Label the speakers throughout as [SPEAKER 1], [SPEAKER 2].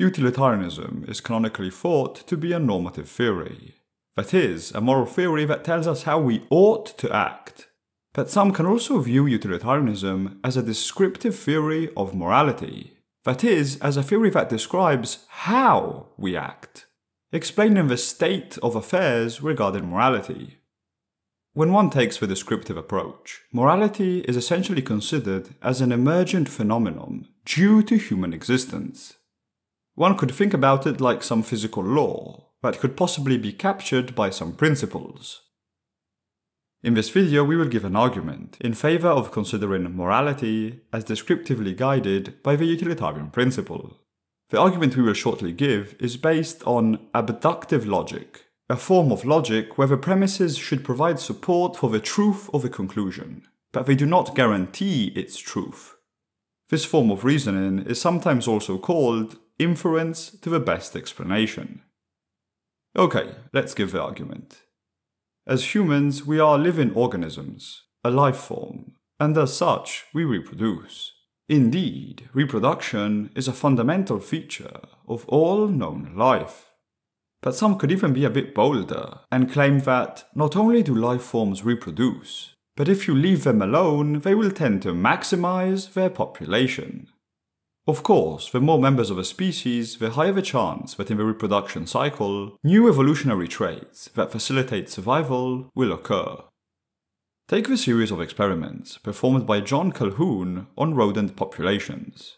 [SPEAKER 1] utilitarianism is canonically thought to be a normative theory. That is, a moral theory that tells us how we ought to act. But some can also view utilitarianism as a descriptive theory of morality. That is, as a theory that describes how we act, explaining the state of affairs regarding morality. When one takes the descriptive approach, morality is essentially considered as an emergent phenomenon due to human existence. One could think about it like some physical law that could possibly be captured by some principles. In this video we will give an argument in favor of considering morality as descriptively guided by the utilitarian principle. The argument we will shortly give is based on abductive logic, a form of logic where the premises should provide support for the truth of a conclusion, but they do not guarantee its truth. This form of reasoning is sometimes also called inference to the best explanation. Okay, let's give the argument. As humans, we are living organisms, a life form, and as such, we reproduce. Indeed, reproduction is a fundamental feature of all known life. But some could even be a bit bolder and claim that not only do life forms reproduce, but if you leave them alone, they will tend to maximize their population. Of course, the more members of a species, the higher the chance that in the reproduction cycle, new evolutionary traits that facilitate survival will occur. Take the series of experiments performed by John Calhoun on rodent populations.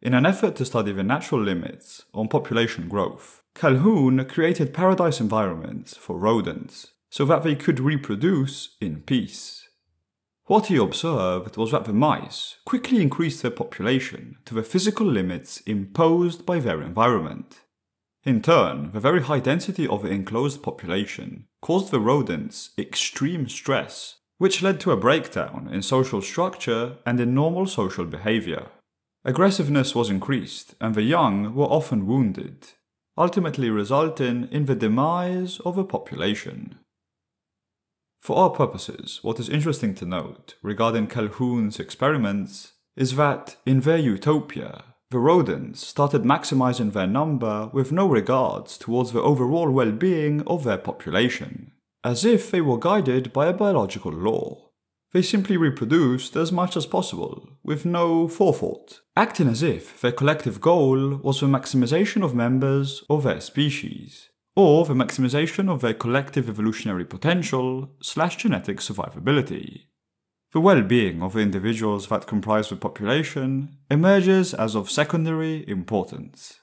[SPEAKER 1] In an effort to study the natural limits on population growth, Calhoun created paradise environments for rodents so that they could reproduce in peace. What he observed was that the mice quickly increased their population to the physical limits imposed by their environment. In turn, the very high density of the enclosed population caused the rodents extreme stress, which led to a breakdown in social structure and in normal social behavior. Aggressiveness was increased, and the young were often wounded, ultimately resulting in the demise of a population. For our purposes, what is interesting to note regarding Calhoun's experiments is that, in their utopia, the rodents started maximizing their number with no regards towards the overall well being of their population, as if they were guided by a biological law. They simply reproduced as much as possible, with no forethought, acting as if their collective goal was the maximization of members of their species, or the maximization of their collective evolutionary potential slash genetic survivability. The well-being of the individuals that comprise the population emerges as of secondary importance.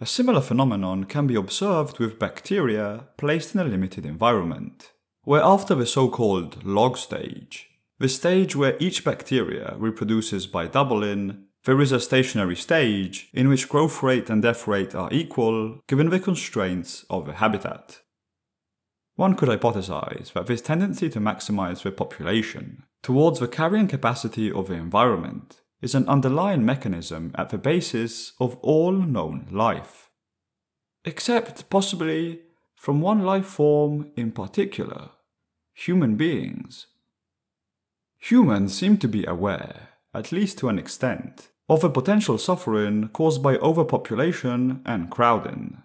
[SPEAKER 1] A similar phenomenon can be observed with bacteria placed in a limited environment, where after the so-called log stage, the stage where each bacteria reproduces by doubling, there is a stationary stage in which growth rate and death rate are equal given the constraints of the habitat. One could hypothesize that this tendency to maximize the population towards the carrying capacity of the environment is an underlying mechanism at the basis of all known life. Except possibly from one life form in particular human beings. Humans seem to be aware, at least to an extent, of a potential suffering caused by overpopulation and crowding.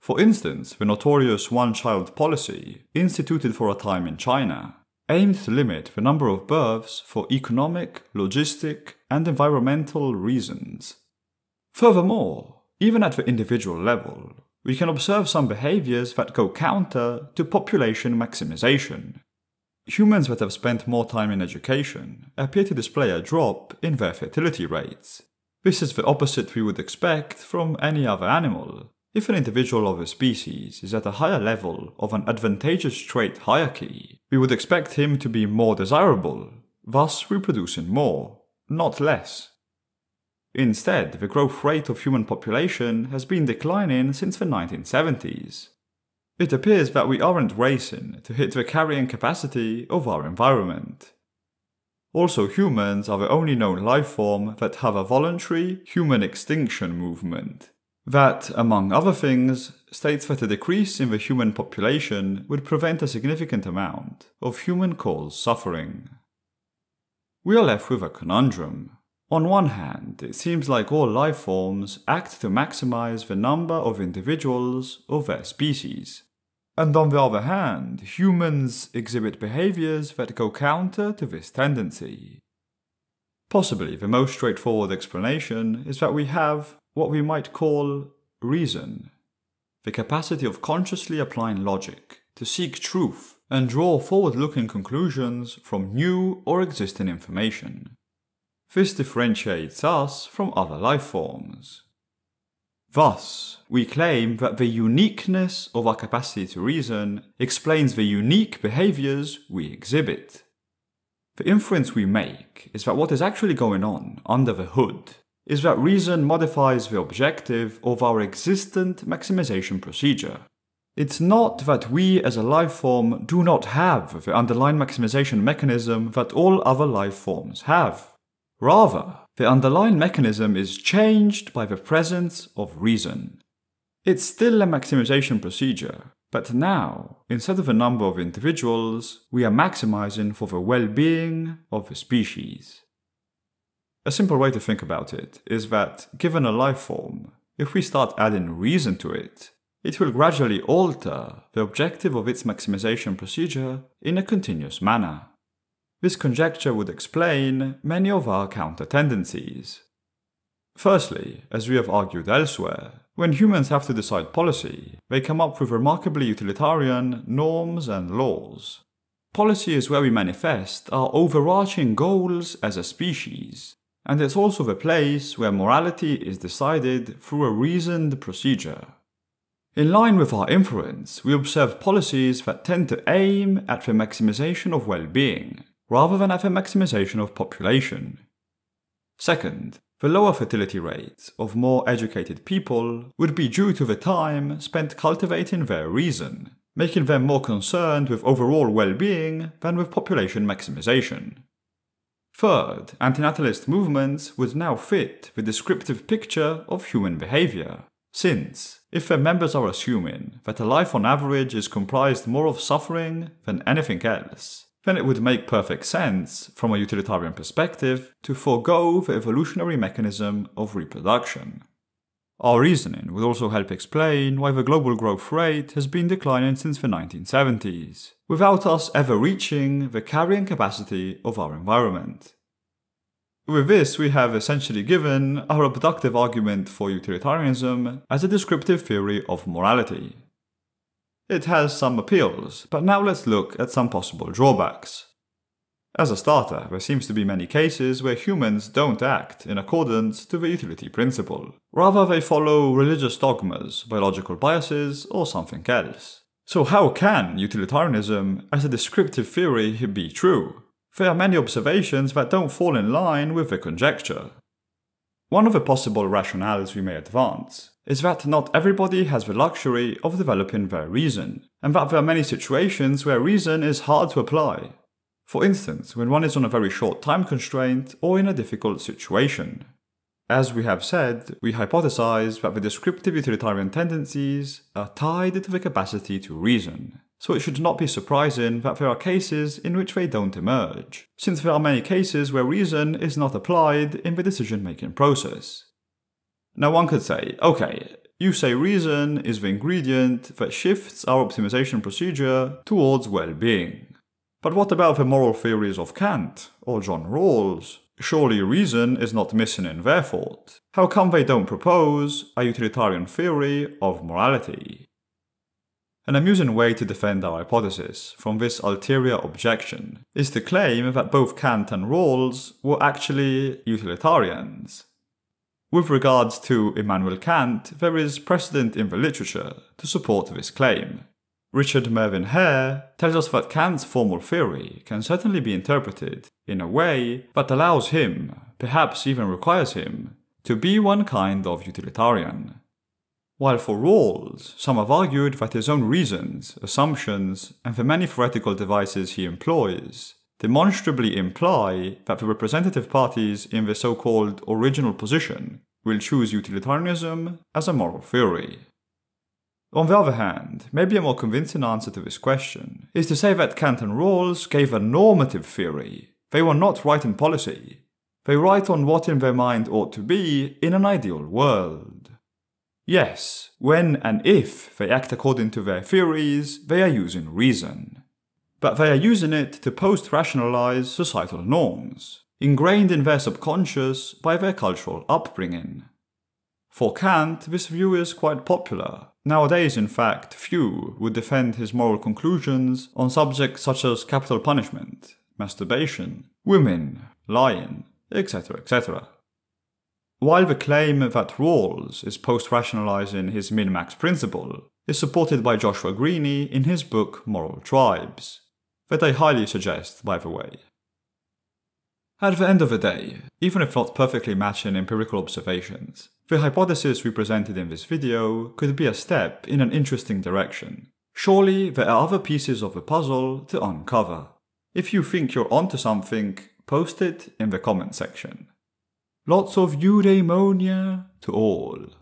[SPEAKER 1] For instance, the notorious one child policy, instituted for a time in China, aimed to limit the number of births for economic, logistic, and environmental reasons. Furthermore, even at the individual level, we can observe some behaviors that go counter to population maximization, Humans that have spent more time in education appear to display a drop in their fertility rates. This is the opposite we would expect from any other animal. If an individual of a species is at a higher level of an advantageous trait hierarchy, we would expect him to be more desirable, thus reproducing more, not less. Instead, the growth rate of human population has been declining since the 1970s, it appears that we aren't racing to hit the carrying capacity of our environment. Also, humans are the only known life form that have a voluntary human extinction movement. That, among other things, states that a decrease in the human population would prevent a significant amount of human caused suffering. We are left with a conundrum. On one hand, it seems like all life forms act to maximize the number of individuals of their species. And on the other hand, humans exhibit behaviors that go counter to this tendency. Possibly the most straightforward explanation is that we have what we might call reason, the capacity of consciously applying logic to seek truth and draw forward looking conclusions from new or existing information. This differentiates us from other life forms. Thus, we claim that the uniqueness of our capacity to reason explains the unique behaviors we exhibit. The inference we make is that what is actually going on under the hood is that reason modifies the objective of our existent maximization procedure. It's not that we as a life form do not have the underlying maximization mechanism that all other life forms have. Rather, the underlying mechanism is changed by the presence of reason. It's still a maximization procedure, but now, instead of a number of individuals, we are maximizing for the well being of the species. A simple way to think about it is that, given a life form, if we start adding reason to it, it will gradually alter the objective of its maximization procedure in a continuous manner. This conjecture would explain many of our counter tendencies. Firstly, as we have argued elsewhere, when humans have to decide policy, they come up with remarkably utilitarian norms and laws. Policy is where we manifest our overarching goals as a species, and it's also the place where morality is decided through a reasoned procedure. In line with our inference, we observe policies that tend to aim at the maximization of well being, rather than at the maximization of population. Second, the lower fertility rates of more educated people would be due to the time spent cultivating their reason, making them more concerned with overall well being than with population maximization. Third, antinatalist movements would now fit the descriptive picture of human behavior, since, if their members are assuming that a life on average is comprised more of suffering than anything else, then it would make perfect sense, from a utilitarian perspective, to forego the evolutionary mechanism of reproduction. Our reasoning would also help explain why the global growth rate has been declining since the 1970s, without us ever reaching the carrying capacity of our environment. With this, we have essentially given our abductive argument for utilitarianism as a descriptive theory of morality. It has some appeals, but now let's look at some possible drawbacks. As a starter, there seems to be many cases where humans don't act in accordance to the utility principle. Rather, they follow religious dogmas, biological biases, or something else. So how can utilitarianism as a descriptive theory be true? There are many observations that don't fall in line with the conjecture. One of the possible rationales we may advance is that not everybody has the luxury of developing their reason, and that there are many situations where reason is hard to apply. For instance, when one is on a very short time constraint or in a difficult situation. As we have said, we hypothesize that the descriptive utilitarian tendencies are tied to the capacity to reason, so it should not be surprising that there are cases in which they don't emerge, since there are many cases where reason is not applied in the decision making process. Now one could say, okay, you say reason is the ingredient that shifts our optimization procedure towards well-being. But what about the moral theories of Kant or John Rawls? Surely reason is not missing in their thought. How come they don't propose a utilitarian theory of morality? An amusing way to defend our hypothesis from this ulterior objection is to claim that both Kant and Rawls were actually utilitarians, with regards to Immanuel Kant, there is precedent in the literature to support this claim. Richard Mervyn Hare tells us that Kant's formal theory can certainly be interpreted in a way that allows him, perhaps even requires him, to be one kind of utilitarian. While for Rawls, some have argued that his own reasons, assumptions, and the many theoretical devices he employs demonstrably imply that the representative parties in the so called original position will choose utilitarianism as a moral theory. On the other hand, maybe a more convincing answer to this question is to say that Kant and Rawls gave a normative theory. They were not right in policy. They write on what in their mind ought to be in an ideal world. Yes, when and if they act according to their theories, they are using reason. But they are using it to post rationalize societal norms, ingrained in their subconscious by their cultural upbringing. For Kant, this view is quite popular. Nowadays, in fact, few would defend his moral conclusions on subjects such as capital punishment, masturbation, women, lying, etc., etc. While the claim that Rawls is post rationalizing his min max principle is supported by Joshua Greene in his book Moral Tribes, that I highly suggest, by the way. At the end of the day, even if not perfectly matching empirical observations, the hypothesis we presented in this video could be a step in an interesting direction. Surely there are other pieces of the puzzle to uncover. If you think you're onto something, post it in the comment section. Lots of eudaimonia to all.